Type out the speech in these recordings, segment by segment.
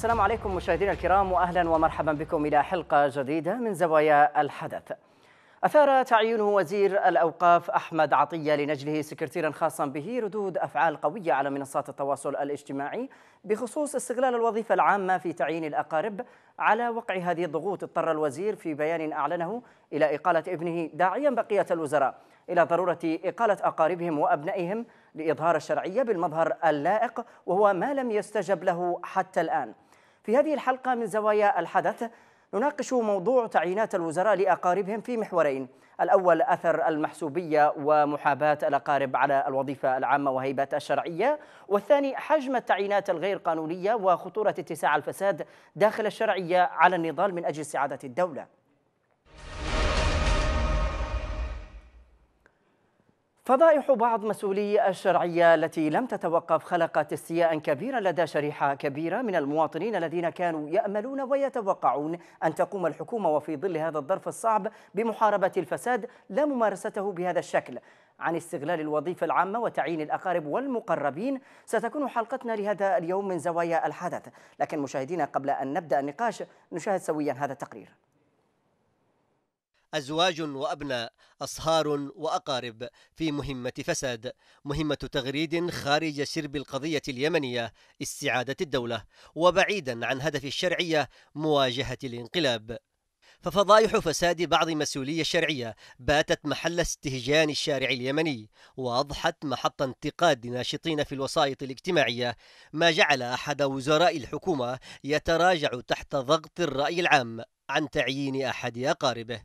السلام عليكم مشاهدينا الكرام واهلا ومرحبا بكم إلى حلقة جديدة من زوايا الحدث. أثار تعيين وزير الأوقاف أحمد عطية لنجله سكرتيرا خاصا به ردود أفعال قوية على منصات التواصل الاجتماعي بخصوص استغلال الوظيفة العامة في تعيين الأقارب على وقع هذه الضغوط اضطر الوزير في بيان أعلنه إلى إقالة ابنه داعيا بقية الوزراء إلى ضرورة إقالة أقاربهم وأبنائهم لإظهار الشرعية بالمظهر اللائق وهو ما لم يستجب له حتى الآن. في هذه الحلقة من زوايا الحدث نناقش موضوع تعيينات الوزراء لأقاربهم في محورين، الأول أثر المحسوبية ومحاباة الأقارب على الوظيفة العامة وهيبه الشرعية، والثاني حجم التعيينات الغير قانونية وخطورة اتساع الفساد داخل الشرعية على النضال من أجل سعادة الدولة. فضائح بعض مسؤولي الشرعية التي لم تتوقف خلقت استياء كبيرا لدى شريحة كبيرة من المواطنين الذين كانوا يأملون ويتوقعون أن تقوم الحكومة وفي ظل هذا الظرف الصعب بمحاربة الفساد لا ممارسته بهذا الشكل. عن استغلال الوظيفة العامة وتعيين الأقارب والمقربين ستكون حلقتنا لهذا اليوم من زوايا الحدث. لكن مشاهدينا قبل أن نبدأ النقاش نشاهد سويا هذا التقرير. أزواج وأبناء أصهار وأقارب في مهمة فساد مهمة تغريد خارج سرب القضية اليمنية استعادة الدولة وبعيدا عن هدف الشرعية مواجهة الانقلاب. ففضائح فساد بعض مسؤولي الشرعية باتت محل استهجان الشارع اليمني وأضحت محط انتقاد ناشطين في الوسائط الاجتماعية ما جعل أحد وزراء الحكومة يتراجع تحت ضغط الرأي العام. عن تعيين أحد أقاربه.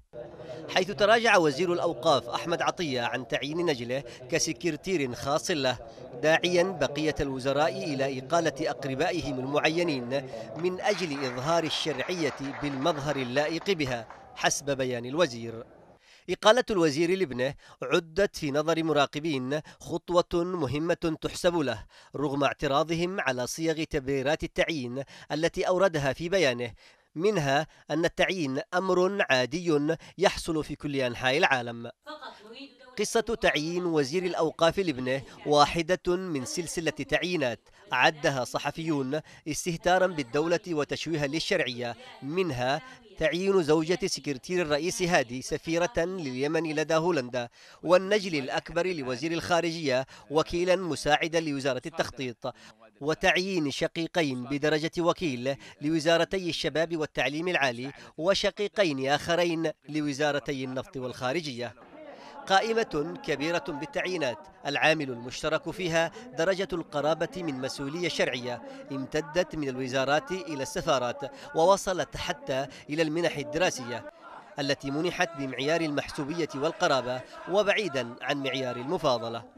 حيث تراجع وزير الأوقاف أحمد عطية عن تعيين نجله كسكرتير خاص له داعيا بقية الوزراء إلى إقالة أقربائهم المعينين من أجل إظهار الشرعية بالمظهر اللائق بها حسب بيان الوزير. إقالة الوزير لابنه عدت في نظر مراقبين خطوة مهمة تحسب له رغم اعتراضهم على صيغ تبريرات التعيين التي أوردها في بيانه منها أن التعيين أمر عادي يحصل في كل أنحاء العالم. قصة تعيين وزير الأوقاف لابنه واحدة من سلسلة تعيينات عدها صحفيون استهتارا بالدولة وتشويها للشرعية منها تعيين زوجة سكرتير الرئيس هادي سفيرة لليمن لدى هولندا والنجل الأكبر لوزير الخارجية وكيلا مساعدا لوزارة التخطيط. وتعيين شقيقين بدرجة وكيل لوزارتي الشباب والتعليم العالي وشقيقين آخرين لوزارتي النفط والخارجية. قائمة كبيرة بالتعيينات. العامل المشترك فيها درجة القرابة من مسؤولية شرعية امتدت من الوزارات إلى السفارات ووصلت حتى إلى المنح الدراسية التي منحت بمعيار المحسوبية والقرابة وبعيدا عن معيار المفاضلة.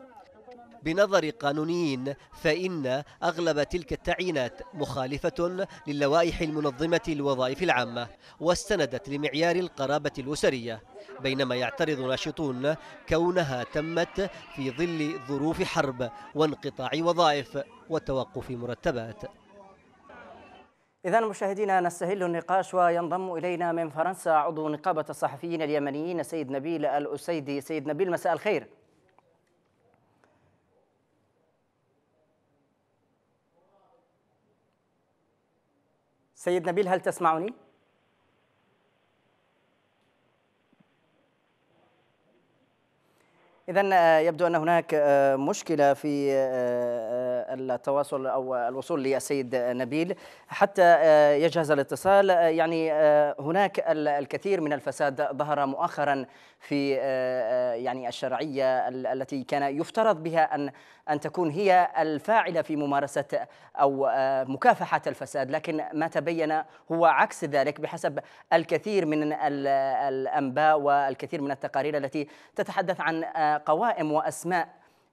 بنظر قانونيين فإن أغلب تلك التعيينات مخالفة للوائح المنظمة للوظائف العامة واستندت لمعيار القرابة الأسرية بينما يعترض ناشطون كونها تمت في ظل ظروف حرب وانقطاع وظائف وتوقف مرتبات. إذا مشاهدينا نستهل النقاش وينضم إلينا من فرنسا عضو نقابة الصحفيين اليمنيين سيد نبيل الأسيدي. سيد نبيل مساء الخير. سيد نبيل هل تسمعني؟ إذا يبدو أن هناك مشكلة في التواصل أو الوصول للسيد نبيل. حتى يجهز الاتصال يعني هناك الكثير من الفساد ظهر مؤخرا في يعني الشرعية التي كان يفترض بها أن أن تكون هي الفاعلة في ممارسة أو مكافحة الفساد. لكن ما تبين هو عكس ذلك بحسب الكثير من الأنباء والكثير من التقارير التي تتحدث عن قوائم وأسماء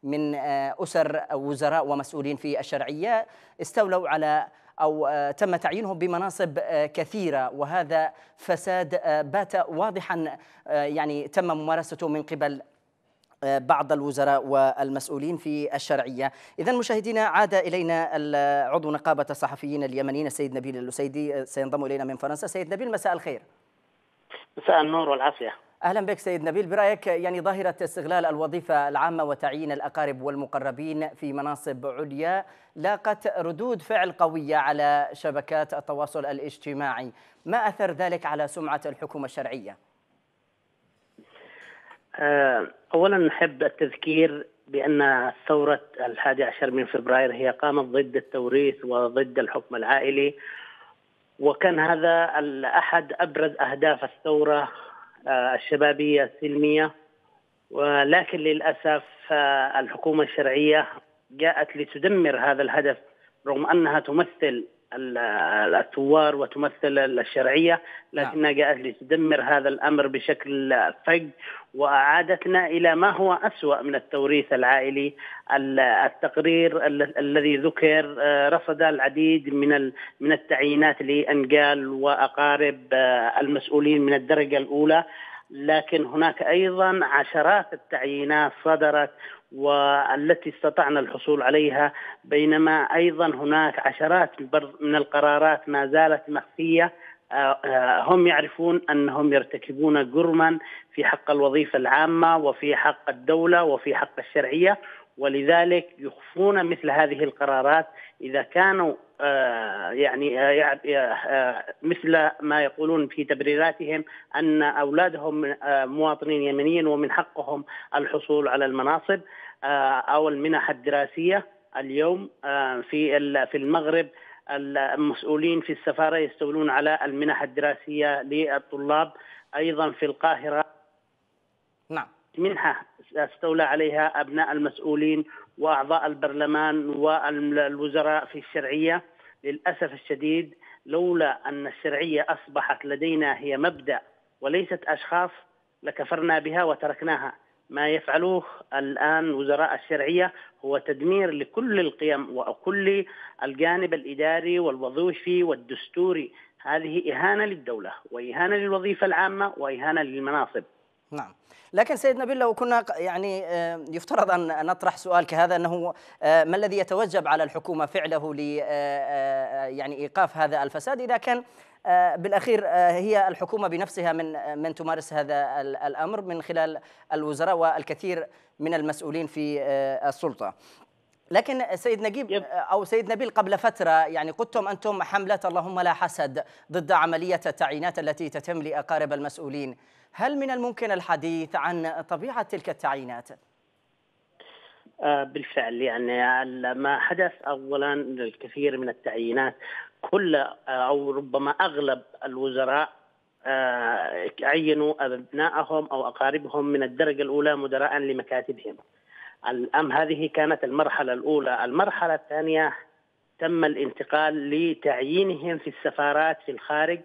من أسر وزراء ومسؤولين في الشرعية استولوا على أو تم تعيينهم بمناصب كثيرة. وهذا فساد بات واضحا يعني تم ممارسته من قبل بعض الوزراء والمسؤولين في الشرعية. إذا مشاهدينا عاد إلينا عضو نقابة الصحفيين اليمنيين السيد نبيل الأسيدي. سينضم إلينا من فرنسا. سيد نبيل مساء الخير. مساء النور والعافية. أهلا بك سيد نبيل برأيك يعني ظاهرة استغلال الوظيفة العامة وتعيين الأقارب والمقربين في مناصب عليا لاقت ردود فعل قوية على شبكات التواصل الاجتماعي، ما أثر ذلك على سمعة الحكومة الشرعية؟ آه، اولا نحب التذكير بأن ثورة الحادي عشر من فبراير هي قامت ضد التوريث وضد الحكم العائلي وكان هذا احد أبرز أهداف الثورة الشبابية السلمية. ولكن للأسف آه، الحكومة الشرعية جاءت لتدمر هذا الهدف رغم أنها تمثل الثوار وتمثل الشرعية نعم. لكنها جاءت لتدمر هذا الأمر بشكل فج وأعادتنا إلى ما هو أسوأ من التوريث العائلي التقرير الذي ذكر آه، رصد العديد من من التعيينات لأنقال وأقارب آه، المسؤولين من الدرجة الأولى لكن هناك أيضا عشرات التعيينات صدرت والتي استطعنا الحصول عليها بينما أيضا هناك عشرات من القرارات ما زالت مخفية. آه، آه، هم يعرفون أنهم يرتكبون جرما في حق الوظيفة العامة وفي حق الدولة وفي حق الشرعية. ولذلك يخفون مثل هذه القرارات إذا كانوا آه، يعني آه، آه، مثل ما يقولون في تبريراتهم أن أولادهم مواطنين يمنيين ومن حقهم الحصول على المناصب أو المنح الدراسية اليوم في في المغرب المسؤولين في السفارة يستولون على المنح الدراسية للطلاب أيضا في القاهرة. منحه استولى عليها أبناء المسؤولين وأعضاء البرلمان والوزراء في الشرعية. للأسف الشديد لولا أن الشرعية أصبحت لدينا هي مبدأ وليست أشخاص لكفرنا بها وتركناها. ما يفعلوه الآن وزراء الشرعية هو تدمير لكل القيم وكل الجانب الإداري والوظيفي والدستوري. هذه إهانة للدولة وإهانة للوظيفة العامة وإهانة للمناصب. نعم لكن سيد نبيل لو كنا يعني آه، يفترض أن نطرح سؤال كهذا أنه آه، ما الذي يتوجب على الحكومة فعله ل آه، يعني إيقاف هذا الفساد إذا كان بالأخير هي الحكومة بنفسها من من تمارس هذا الأمر من خلال الوزراء والكثير من المسؤولين في السلطة. لكن سيد نجيب أو سيد نبيل قبل فترة يعني قدتم أنتم حملة اللهم لا حسد ضد عملية التعيينات التي تتم لأقارب المسؤولين. هل من الممكن الحديث عن طبيعة تلك التعيينات؟ آه، بالفعل يعني ما حدث اولا الكثير من التعيينات كل آه، أو ربما أغلب الوزراء آه، عينوا أبنائهم أو أقاربهم من الدرجة الأولى مدراء لمكاتبهم. الام هذه كانت المرحلة الأولى، المرحلة الثانية تم الانتقال لتعيينهم في السفارات في الخارج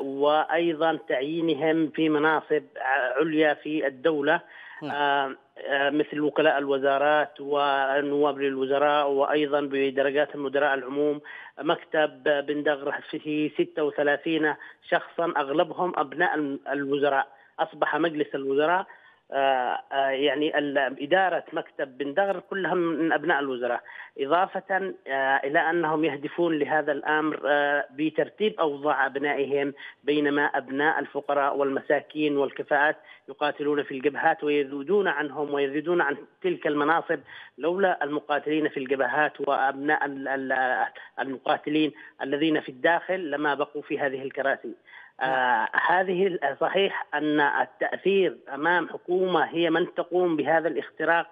وأيضا تعيينهم في مناصب عليا في الدولة. نعم. آه، آه، مثل وكلاء الوزارات والنواب للوزراء وأيضا بدرجات المدراء العموم. مكتب بن دغر فيه 36 شخصا أغلبهم أبناء الوزراء. أصبح مجلس الوزراء آه، آه، يعني إدارة مكتب بن دغر كلهم من أبناء الوزراء. إضافة آه، إلى أنهم يهدفون لهذا الأمر بترتيب أوضاع أبنائهم بينما أبناء الفقراء والمساكين والكفاءات يقاتلون في الجبهات ويذودون عنهم ويذودون عن تلك المناصب لولا المقاتلين في الجبهات وأبناء المقاتلين الذين في الداخل لما بقوا في هذه الكراسي. آه هذه صحيح أن التأثير أمام حكومة هي من تقوم بهذا الاختراق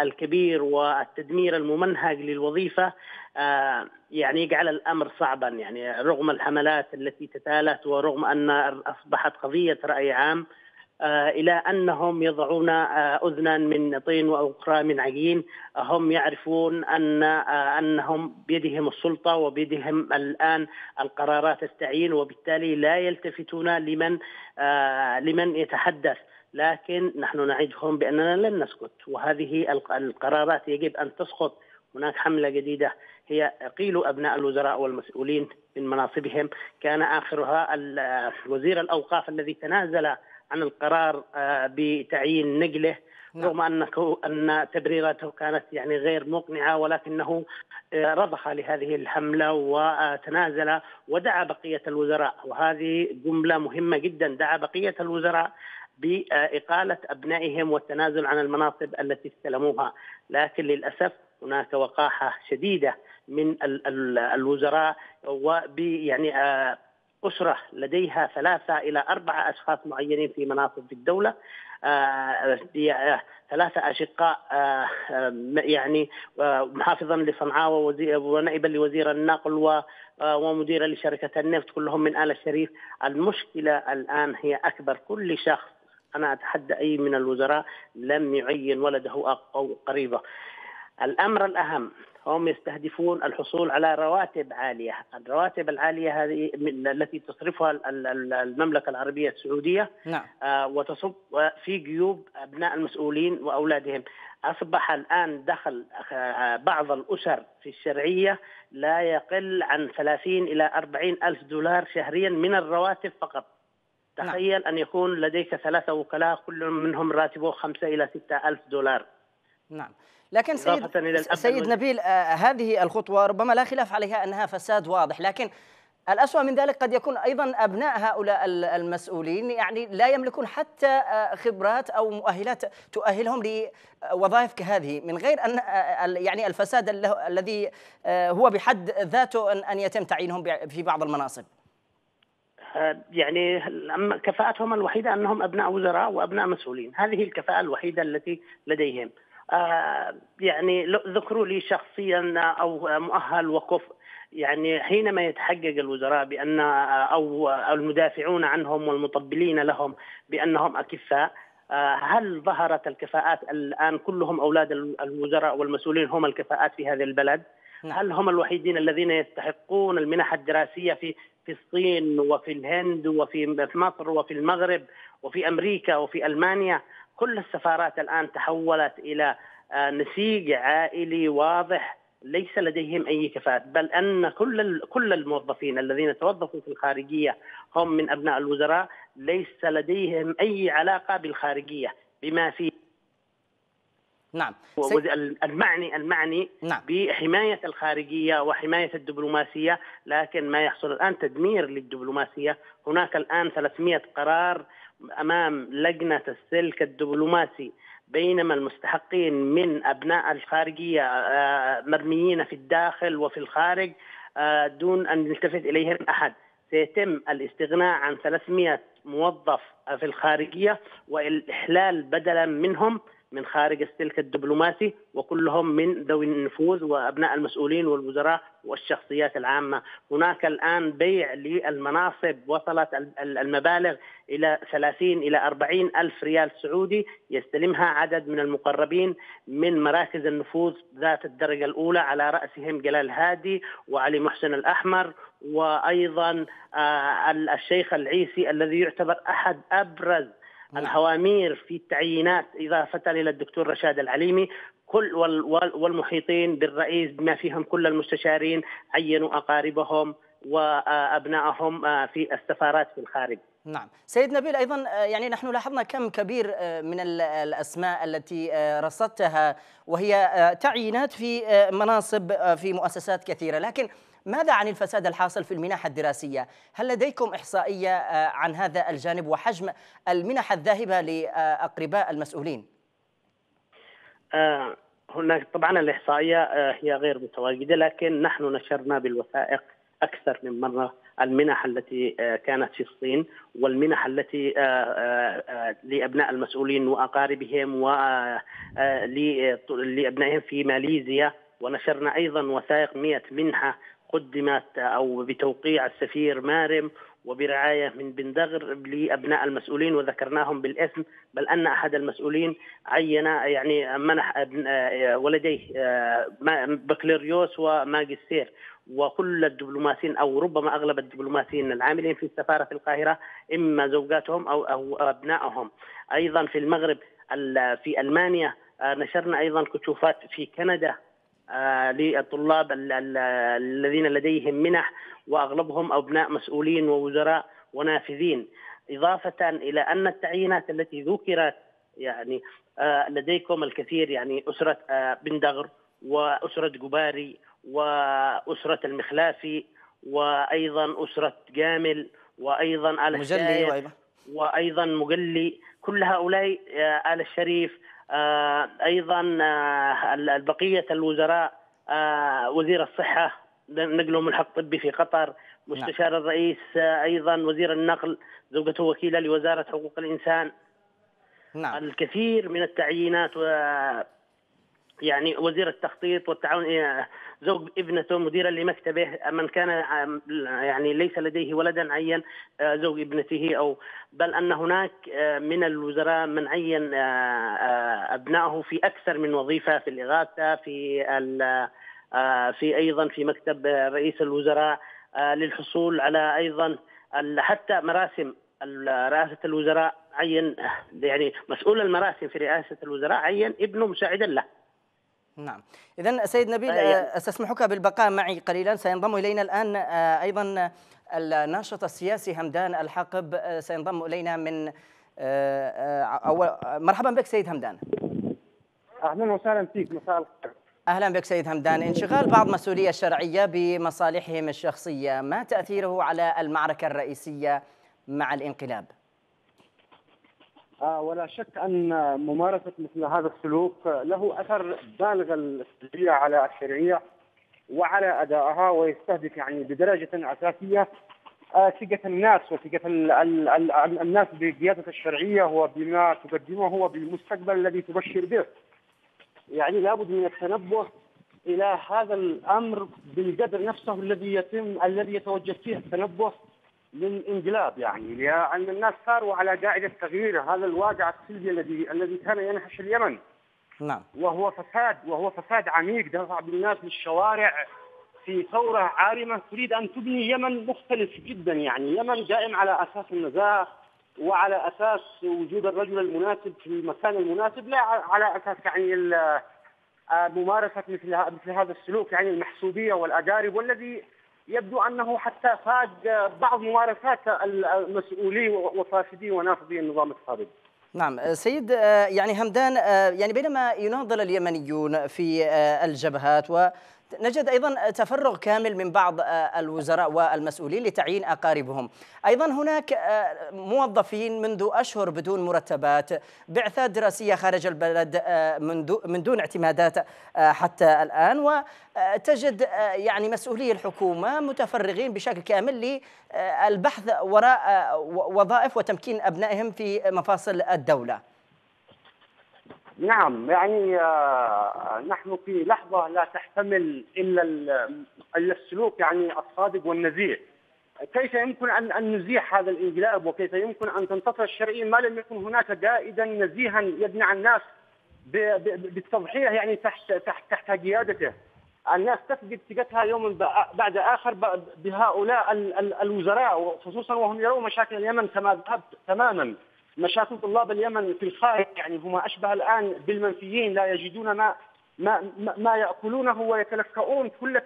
الكبير والتدمير الممنهج للوظيفة آه يعني يجعل الأمر صعبا. يعني رغم الحملات التي تتالت ورغم أن أصبحت قضية رأي عام إلى أنهم يضعون آه، اذنا من طين وأخرى من عجين. هم يعرفون أن آه، أنهم بيدهم السلطة وبيدهم الآن القرارات التعيين وبالتالي لا يلتفتون لمن لمن يتحدث. لكن نحن نعدهم بأننا لن نسكت وهذه القرارات يجب أن تسقط. هناك حملة جديدة هي قيل أبناء الوزراء والمسؤولين من مناصبهم. كان آخرها وزير الأوقاف الذي تنازل عن القرار آه، بتعيين نقله نعم. رغم انه أن تبريراته كانت يعني غير مقنعة ولكنه آه، رضخ لهذه الحملة وتنازل ودعا بقية الوزراء. وهذه جملة مهمة جدا. دعا بقية الوزراء بإقالة أبنائهم والتنازل عن المناصب التي استلموها. لكن للأسف هناك وقاحة شديدة من الوزراء وب يعني أسرة لديها ثلاثة إلى أربعة أشخاص معينين في مناصب في الدولة. آه، ثلاثة أشقاء آه، يعني محافظا لصنعاء ونائبا لوزير النقل ومديرا لشركة النفط كلهم من آل الشريف. المشكلة الآن هي أكبر. كل شخص أنا أتحدى أي من الوزراء لم يعين ولده أو قريبه. الأمر الأهم هم يستهدفون الحصول على رواتب عالية، الرواتب العالية هذه التي تصرفها المملكة العربية السعودية نعم. آه، وتصب في جيوب أبناء المسؤولين وأولادهم. أصبح الآن دخل آه، بعض الأسر في الشرعية لا يقل عن 30 إلى 40 ألف دولار شهريا من الرواتب فقط. نعم. تخيل أن يكون لديك ثلاثة وكلاء كل منهم راتبه 5 إلى 6 ألف دولار. نعم. لكن سيد, سيد نبيل آه هذه الخطوة ربما لا خلاف عليها أنها فساد واضح لكن الأسوأ من ذلك قد يكون أيضا أبناء هؤلاء المسؤولين يعني لا يملكون حتى آه، خبرات أو مؤهلات تؤهلهم لوظائف كهذه من غير أن آه، يعني الفساد الذي هو بحد ذاته أن يتم تعيينهم في بعض المناصب. يعني كفاءتهم الوحيدة أنهم أبناء وزراء وأبناء مسؤولين هذه الكفاءة الوحيدة التي لديهم. يعني ذكروا لي شخصيا أو مؤهل وكفء يعني حينما يتحقق الوزراء بأن أو المدافعون عنهم والمطبلين لهم بأنهم أكفاء آه، هل ظهرت الكفاءات الآن كلهم أولاد الوزراء والمسؤولين هم الكفاءات في هذا البلد؟ نعم. هل هم الوحيدين الذين يستحقون المنح الدراسية في في الصين وفي الهند وفي مصر وفي المغرب وفي أمريكا وفي ألمانيا كل السفارات الآن تحولت إلى آه، نسيج عائلي واضح ليس لديهم أي كفاءات بل أن كل كل الموظفين الذين توظفوا في الخارجية هم من أبناء الوزراء ليس لديهم أي علاقة بالخارجية بما في نعم المعني المعني نعم. بحماية الخارجية وحماية الدبلوماسية لكن ما يحصل الآن تدمير للدبلوماسية هناك الآن 300 قرار أمام لجنة السلك الدبلوماسي بينما المستحقين من أبناء الخارجية آه، مرميين في الداخل وفي الخارج آه، دون أن يلتفت إليهم أحد. سيتم الاستغناء عن 300 موظف في الخارجية والاحلال بدلا منهم من خارج السلك الدبلوماسي وكلهم من ذوي النفوذ وأبناء المسؤولين والوزراء والشخصيات العامة، هناك الآن بيع للمناصب وصلت المبالغ إلى 30 إلى 40 ألف ريال سعودي يستلمها عدد من المقربين من مراكز النفوذ ذات الدرجة الأولى على رأسهم جلال هادي وعلي محسن الأحمر وأيضا آه، الشيخ العيسي الذي يعتبر أحد أبرز نعم. الهوامير في التعيينات إضافة إلى الدكتور رشاد العليمي كل والمحيطين بالرئيس بما فيهم كل المستشارين عينوا أقاربهم وأبنائهم آه، في السفارات في الخارج. نعم، سيد نبيل أيضا آه، يعني نحن لاحظنا كم كبير آه، من الأسماء التي رصدتها وهي تعيينات في مناصب في مؤسسات كثيرة، لكن ماذا عن الفساد الحاصل في المنح الدراسية؟ هل لديكم إحصائية آه، عن هذا الجانب وحجم المنح الذاهبة لأقرباء المسؤولين؟ آه هناك طبعا الإحصائية آه هي غير متواجدة لكن نحن نشرنا بالوثائق أكثر من مرة المنح التي كانت في الصين والمنح التي لأبناء المسؤولين وأقاربهم ولابنائهم في ماليزيا ونشرنا أيضا وثائق 100 منحة قدمت أو بتوقيع السفير مارم وبرعاية من بندغر لأبناء المسؤولين وذكرناهم بالاسم بل أن أحد المسؤولين عين يعني منح ولديه بكالوريوس وماجستير. وكل الدبلوماسيين أو ربما أغلب الدبلوماسيين العاملين في السفارة في القاهرة إما زوجاتهم أو أو أبنائهم. أيضا في المغرب في ألمانيا نشرنا أيضا كشوفات في كندا آه، للطلاب الذين لديهم منح وأغلبهم أبناء مسؤولين ووزراء ونافذين. إضافة إلى أن التعيينات التي ذكرت يعني آه، لديكم الكثير يعني أسرة آه، بن دغر وأسرة جباري وأسرة المخلافي وأيضا أسرة جامل وأيضا آل مجلي وأيضا. مجلي. كل هؤلاء آل الشريف أيضا بقيه الوزراء وزير الصحة نقله ملحق طبي في قطر مستشار نعم. الرئيس أيضا وزير النقل زوجته وكيلة لوزارة حقوق الإنسان نعم. الكثير من التعيينات و يعني وزير التخطيط والتعاون زوج ابنته مديرا لمكتبه من كان يعني ليس لديه ولدا عين زوج ابنته أو بل أن هناك من الوزراء من عين أبنائه في أكثر من وظيفة في الإغاثة في في أيضا في مكتب رئيس الوزراء للحصول على أيضا حتى مراسم رئاسة الوزراء عين يعني مسؤول المراسم في رئاسة الوزراء عين ابنه مساعدا له. نعم. إذا سيد نبيل أستسمحك بالبقاء معي قليلا. سينضم إلينا الآن أيضا الناشط السياسي همدان الحقب سينضم إلينا من أول مرحبا بك سيد همدان. أهلا وسهلا فيك مساء أهلا بك سيد همدان. انشغال بعض مسؤولي الشرعية بمصالحهم الشخصية ما تأثيره على المعركة الرئيسية مع الانقلاب؟ آه ولا شك أن ممارسة مثل هذا السلوك له أثر بالغ السلبية على الشرعية وعلى أدائها ويستهدف يعني بدرجة أساسية آه ثقة الناس وثقة الناس بقياده الشرعية وبما تقدمه وبالمستقبل الذي تبشر به. يعني لابد من التنبه إلى هذا الأمر بالقدر نفسه الذي يتم الذي يتوجه فيه التنبه للانقلاب يعني لأن الناس صاروا على قاعدة تغيير هذا الواقع السلبي الذي الذي كان ينهش اليمن. نعم. وهو فساد وهو فساد عميق دفع بالناس للشوارع في ثورة عارمة تريد أن تبني يمن مختلف جدا يعني. يمن قائم على أساس النزاهة وعلى أساس وجود الرجل المناسب في المكان المناسب لا على أساس يعني ممارسة مثل مثل هذا السلوك يعني المحسوبية والأقارب والذي يبدو أنه حتى فاق بعض ممارسات المسؤولي وفاسدي ونافذي النظام السابق. نعم سيد يعني همدان يعني بينما يناضل اليمنيون في الجبهات و نجد أيضا تفرغ كامل من بعض الوزراء والمسؤولين لتعيين أقاربهم، أيضا هناك موظفين منذ أشهر بدون مرتبات، بعثات دراسية خارج البلد من دون اعتمادات حتى الآن وتجد يعني مسؤولي الحكومة متفرغين بشكل كامل للبحث وراء وظائف وتمكين أبنائهم في مفاصل الدولة. نعم يعني آه نحن في لحظة لا تحتمل إلا السلوك يعني الصادق والنزيه. كيف يمكن أن أن نزيح هذا الإنقلاب؟ وكيف يمكن أن تنتصر الشرعية؟ ما لم يكن هناك قائدا نزيها يجمع الناس بالتضحية يعني تحت تحت تحت قيادته. الناس تفقد ثقتها يوما بعد آخر بهؤلاء الوزراء خصوصا وهم يرون مشاكل اليمن كما ذهبت تماما. مشاكل طلاب اليمن في الخارج يعني هم أشبه الآن بالمنفيين لا يجدون ما ما ما يأكلونه ويتلكؤون كل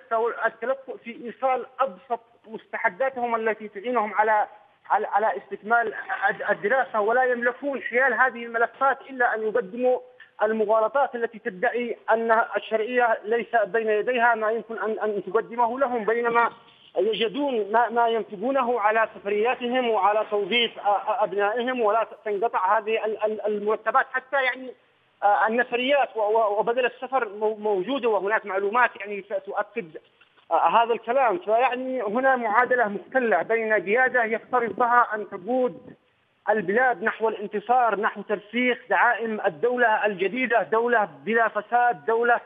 التلكؤ في إيصال أبسط مستحداتهم التي تعينهم على على على استكمال الدراسة ولا يملكون حيال هذه الملفات إلا أن يقدموا المغالطات التي تدعي أن الشرعية ليس بين يديها ما يمكن ان أن تقدمه لهم بينما يجدون ما, ما ينفقونه على سفرياتهم وعلى توظيف أبنائهم ولا تنقطع هذه المرتبات. حتى يعني النفريات وبدل السفر موجودة وهناك معلومات يعني تؤكد هذا الكلام. فيعني هنا معادلة مختلة بين قيادة يفترض بها أن تقود البلاد نحو الانتصار نحو ترسيخ دعائم الدولة الجديدة دولة بلا فساد دولة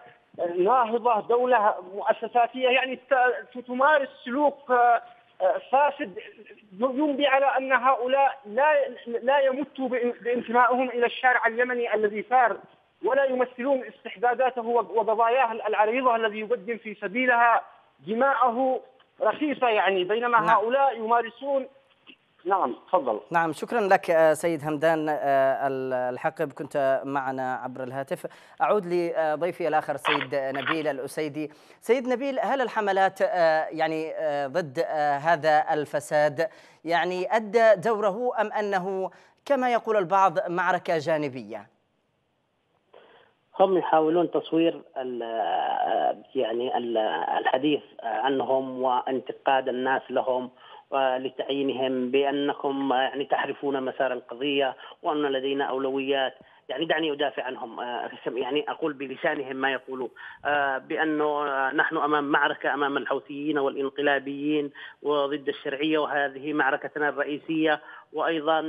ناهضة دولة مؤسساتية يعني تمارس سلوك فاسد ينبي على أن هؤلاء لا لا يمتوا بانتمائهم إلى الشارع اليمني الذي ثار ولا يمثلون استحداثاته وقضاياه العريضة الذي يقدم في سبيلها دماءه رخيصة يعني بينما نعم. هؤلاء يمارسون نعم تفضل. نعم شكرا لك سيد همدان الحقب. كنت معنا عبر الهاتف. أعود لضيفي الآخر سيد نبيل الأسيدي. سيد نبيل هل الحملات يعني ضد هذا الفساد يعني أدى دوره أم أنه كما يقول البعض معركة جانبية؟ هم يحاولون تصوير يعني الحديث عنهم وانتقاد الناس لهم لتعيينهم بأنكم يعني تحرفون مسار القضية وأن لدينا أولويات. يعني دعني أدافع عنهم يعني أقول بلسانهم ما يقولوا بأنه نحن أمام معركة أمام الحوثيين والإنقلابيين وضد الشرعية وهذه معركتنا الرئيسية وأيضا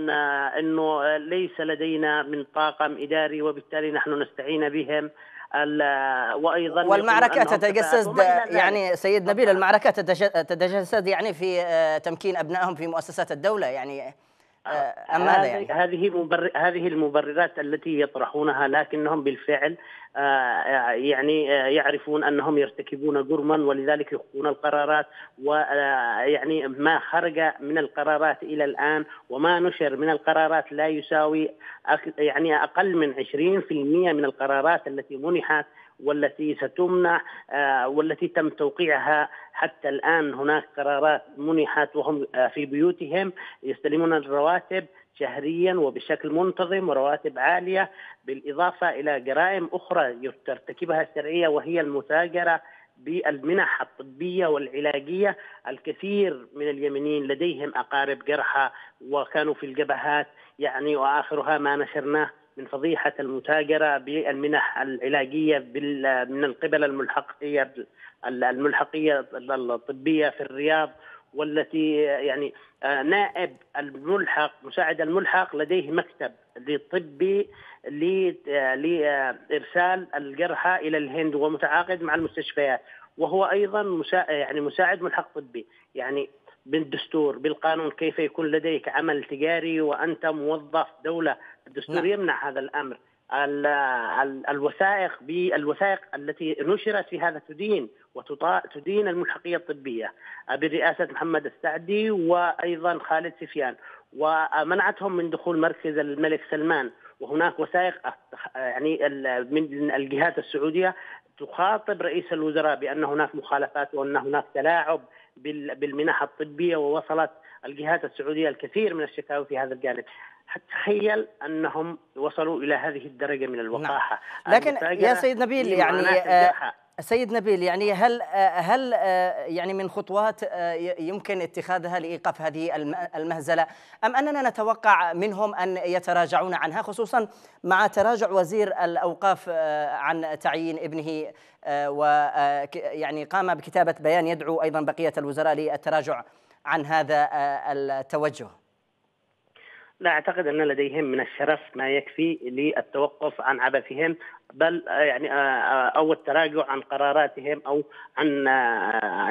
إنه ليس لدينا من طاقم إداري وبالتالي نحن نستعين بهم. وأيضا والمعركة تتجسد يعني سيد نبيل المعركة تتجسد يعني في تمكين أبنائهم في مؤسسات الدولة يعني أم ماذا يعني؟ هذه مبرر هذه المبررات التي يطرحونها لكنهم بالفعل يعني يعرفون أنهم يرتكبون جرما ولذلك يخطون القرارات ويعني ما خرج من القرارات إلى الآن وما نشر من القرارات لا يساوي يعني أقل من 20% من القرارات التي منحت والتي ستمنح والتي تم توقيعها. حتى الآن هناك قرارات منحت وهم في بيوتهم يستلمون الرواتب شهريا وبشكل منتظم ورواتب عالية بالإضافة إلى جرائم أخرى ترتكبها الشرعية وهي المتاجره بالمنح الطبية والعلاجية، الكثير من اليمنيين لديهم أقارب جرحى وكانوا في الجبهات يعني وآخرها ما نشرناه من فضيحة المتاجرة بالمنح العلاجية من القبل الملحقية الملحقية الطبية في الرياض والتي يعني نائب الملحق مساعد الملحق لديه مكتب للطبي لإرسال الجرحى إلى الهند ومتعاقد مع المستشفيات وهو أيضا يعني مساعد ملحق طبي. يعني بالدستور بالقانون كيف يكون لديك عمل تجاري وأنت موظف دولة. الدستور نعم. يمنع هذا الأمر. الوثائق بالوثائق التي نشرت في هذا تدين وتدين الملحقية الطبية برئاسة محمد السعدي وأيضا خالد سفيان. ومنعتهم من دخول مركز الملك سلمان. وهناك وثائق يعني من الجهات السعودية تخاطب رئيس الوزراء بأن هناك مخالفات وأن هناك تلاعب بالمنح الطبية ووصلت الجهات السعودية الكثير من الشكاوي في هذا الجانب. تخيل أنهم وصلوا إلى هذه الدرجة من الوقاحة. نعم. لكن يا سيد نبيل يعني سيد نبيل يعني هل هل يعني من خطوات يمكن اتخاذها لإيقاف هذه المهزلة؟ أم أننا نتوقع منهم أن يتراجعون عنها خصوصا مع تراجع وزير الأوقاف عن تعيين ابنه ويعني قام بكتابة بيان يدعو أيضا بقية الوزراء للتراجع عن هذا التوجه. لا أعتقد أن لديهم من الشرف ما يكفي للتوقف عن عبثهم بل يعني أو التراجع عن قراراتهم أو عن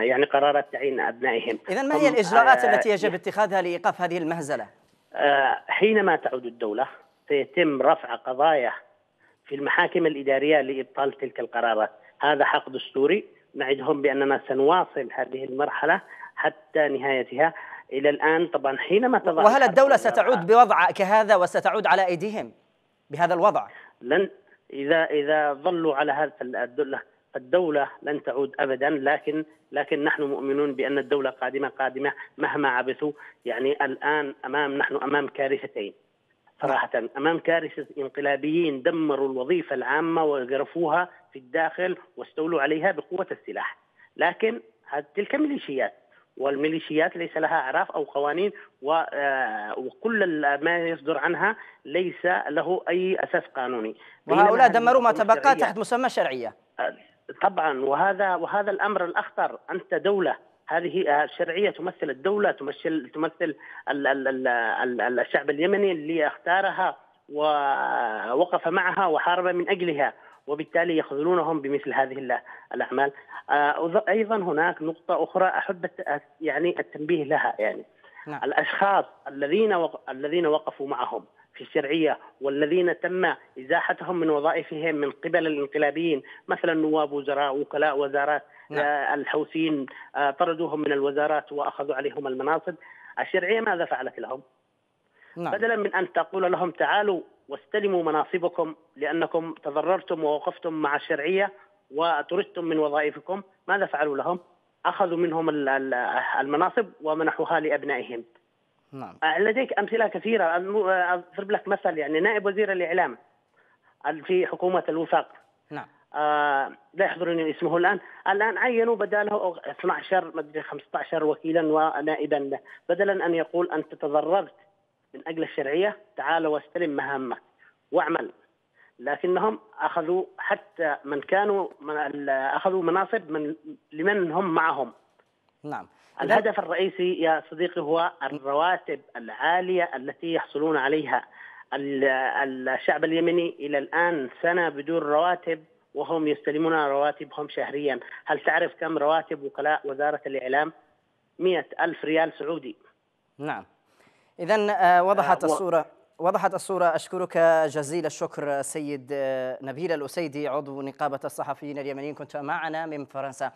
يعني قرارات تعيين أبنائهم. اذا ما هي الإجراءات التي يجب اتخاذها لإيقاف هذه المهزلة؟ حينما تعود الدولة سيتم رفع قضايا في المحاكم الإدارية لإبطال تلك القرارات، هذا حق دستوري نعدهم بأننا سنواصل هذه المرحلة حتى نهايتها إلى الآن طبعا حينما تضع وهل الدولة ستعود بوضع كهذا وستعود على أيديهم بهذا الوضع؟ لن إذا إذا ظلوا على هذا الدولة الدولة لن تعود أبدا لكن لكن نحن مؤمنون بأن الدولة قادمة قادمة مهما عبثوا. يعني الآن أمام نحن أمام كارثتين صراحة. أمام كارثة انقلابيين دمروا الوظيفة العامة وجرفوها في الداخل واستولوا عليها بقوة السلاح. لكن تلك ميليشيات والميليشيات ليس لها أعراف أو قوانين وكل ما يصدر عنها ليس له أي أساس قانوني. وهؤلاء دمروا ما تبقى تحت مسمى شرعيه طبعا وهذا وهذا الأمر الأخطر. أنت دولة هذه الشرعية تمثل الدولة تمثل تمثل الشعب اليمني اللي اختارها ووقف معها وحارب من أجلها. وبالتالي يخذلونهم بمثل هذه الأعمال أيضا هناك نقطة أخرى أحب يعني التنبيه لها يعني نعم. الأشخاص الذين. الذين وقفوا معهم في الشرعية والذين تم إزاحتهم من وظائفهم من قبل الانقلابيين مثلا نواب وزراء وكلاء وزارات نعم. آه الحوثيين آه طردوهم من الوزارات وأخذوا عليهم المناصب الشرعية ماذا فعلت لهم؟ نعم. بدلا من أن تقول لهم تعالوا واستلموا مناصبكم لأنكم تضررتم ووقفتم مع الشرعية وطردتم من وظائفكم ماذا فعلوا لهم؟ أخذوا منهم المناصب ومنحوها لأبنائهم. نعم. لديك أمثلة كثيرة أضرب لك مثل يعني نائب وزير الإعلام في حكومة الوفاق. نعم. آه يحضرني اسمه الآن الآن عينوا بداله 12 مدري 15 وكيلا ونائبا بدلا أن يقول أنت تضررت من أجل الشرعية تعال واستلم مهامك واعمل. لكنهم أخذوا حتى من كانوا من أخذوا مناصب من لمن هم معهم. نعم. الهدف الرئيسي يا صديقي هو الرواتب العالية التي يحصلون عليها. الشعب اليمني إلى الآن سنة بدون رواتب وهم يستلمون رواتبهم شهريا. هل تعرف كم رواتب وكلاء وزارة الإعلام؟ مئة ألف ريال سعودي. نعم. إذا وضحت الصورة وضحت الصورة. أشكرك جزيل الشكر سيد نبيل الأسيدي عضو نقابة الصحفيين اليمنيين. كنت معنا من فرنسا.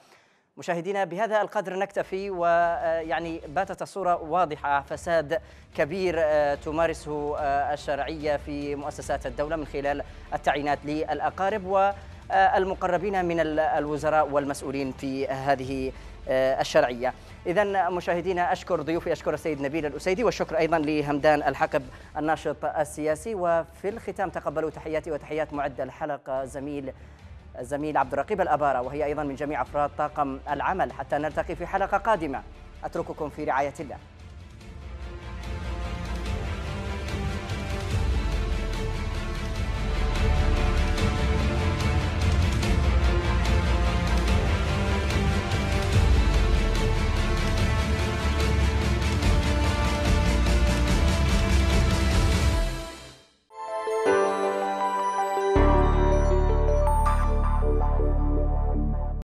مشاهدينا بهذا القدر نكتفي ويعني باتت الصورة واضحة. فساد كبير تمارسه الشرعية في مؤسسات الدولة من خلال التعيينات للأقارب. والمقربين من الوزراء والمسؤولين في هذه الشرعية. إذا مشاهدينا أشكر ضيوفي أشكر السيد نبيل الأسيدي والشكر أيضا لهمدان الحقب الناشط السياسي. وفي الختام تقبلوا تحياتي وتحيات معد الحلقة زميل الزميل عبد الرقيب الأبارة وهي أيضا من جميع أفراد طاقم العمل. حتى نلتقي في حلقة قادمة. أترككم في رعاية الله.